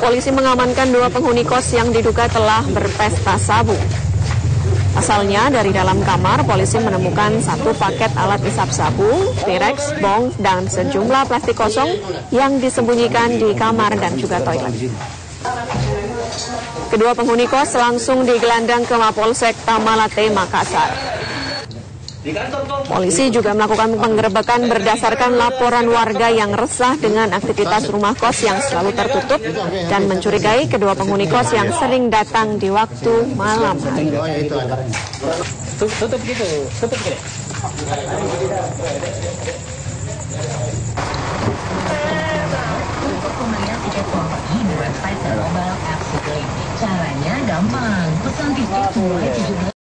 Polisi mengamankan dua penghuni kos yang diduga telah berpesta sabu. Asalnya dari dalam kamar, polisi menemukan satu paket alat isap sabu, Pirex, bong, dan sejumlah plastik kosong yang disembunyikan di kamar dan juga toilet. Kedua penghuni kos langsung digelandang ke Mapolsek Tamalate, Makassar. Polisi juga melakukan penggerebekan berdasarkan laporan warga yang resah dengan aktivitas rumah kos yang selalu tertutup dan mencurigai kedua penghuni kos yang sering datang di waktu malam hari. Tutup gitu, tutup gitu. Caranya gampang. Pesan tiket mulai 17